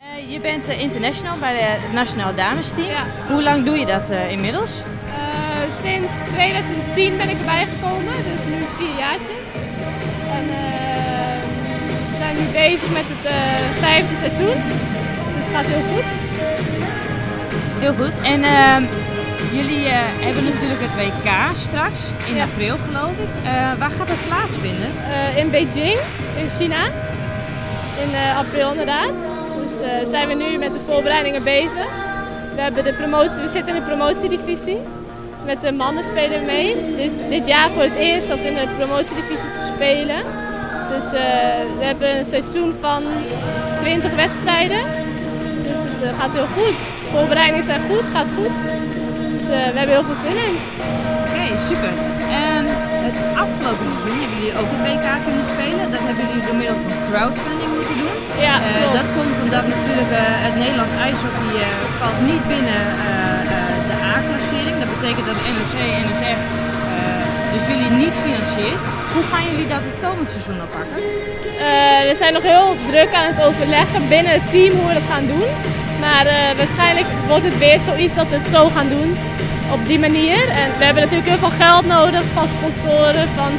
Eh, je bent eh, international bij het Nationaal Damesteam. Ja. Hoe lang doe je dat eh, inmiddels? Sinds 2010 ben ik erbij gekomen, dus nu vier jaartjes. En we zijn nu bezig met het vijfde seizoen, dus het gaat heel goed. Heel goed. En ehm, jullie hebben natuurlijk het WK straks, in Ja. april geloof ik. Waar gaat dat plaatsvinden? Eh, in Beijing, in China, in april inderdaad. Eh, zijn we nu met de voorbereidingen bezig. We, hebben de promotie, we zitten in de promotiedivisie. Met de mannen spelen we mee. Dus dit jaar voor het eerst dat we in de promotiedivisie spelen. Dus eh, we hebben een seizoen van 20 wedstrijden. Dus het eh, gaat heel goed. De voorbereidingen zijn goed, gaat goed. Dus eh, we hebben heel veel zin in. Oké, super. Ehm, het afgelopen seizoen hebben jullie ook het WK kunnen spelen. Dat hebben jullie door middel van crowdfunding moeten doen. Ja, Eh, dat komt omdat natuurlijk eh, het Nederlands ijshockey valt niet binnen de A-klassering. Dat betekent dat NOC en NSF dus jullie niet financiert. Hoe gaan jullie dat het komend seizoen oppakken? We zijn nog heel druk aan het overleggen binnen het team hoe we dat gaan doen. Maar eh, waarschijnlijk wordt het weer zoiets dat we het zo gaan doen. Op die manier. En we hebben natuurlijk heel veel geld nodig van sponsoren, van,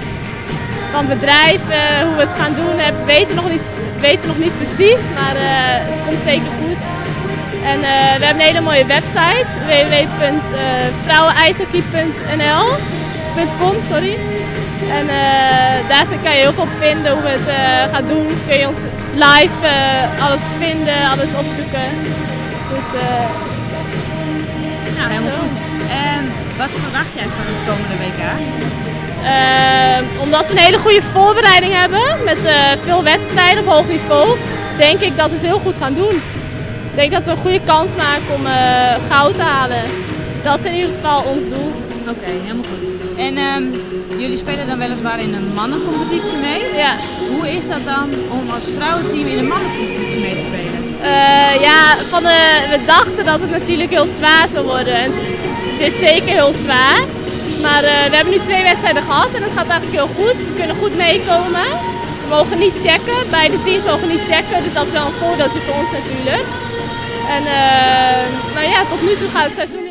van bedrijven. Hoe we het gaan doen, eh, weten we nog niet, weten we nog niet precies. Maar eh, het komt zeker goed. En we hebben een hele mooie website. www.vrouwenijshockey.nl.com sorry. En eh, daar kan je heel veel op vinden hoe we het eh, gaan doen. Kun je ons live eh, alles vinden, alles opzoeken. Dus Nou, helemaal goed. En wat verwacht jij van het komende WK? eh, omdat we een hele goede voorbereiding hebben met veel wedstrijden op hoog niveau, denk ik dat we het heel goed gaan doen. Ik denk dat we een goede kans maken om goud te halen. Dat is in ieder geval ons doel. Oké, helemaal goed. En ehm, jullie spelen dan weliswaar in een mannencompetitie mee. Ja. Hoe is dat dan om als vrouwenteam in een mannencompetitie mee te spelen? Eh, ja, van de, we dachten dat het natuurlijk heel zwaar zou worden. En het is- zeker heel zwaar. Maar eh, we hebben nu twee wedstrijden gehad en het gaat eigenlijk heel goed. We kunnen goed meekomen. We mogen niet checken. Beide teams mogen niet checken. Dus dat is wel een voordeeltje voor ons natuurlijk. En, eh, maar ja, tot nu toe gaat het seizoen heel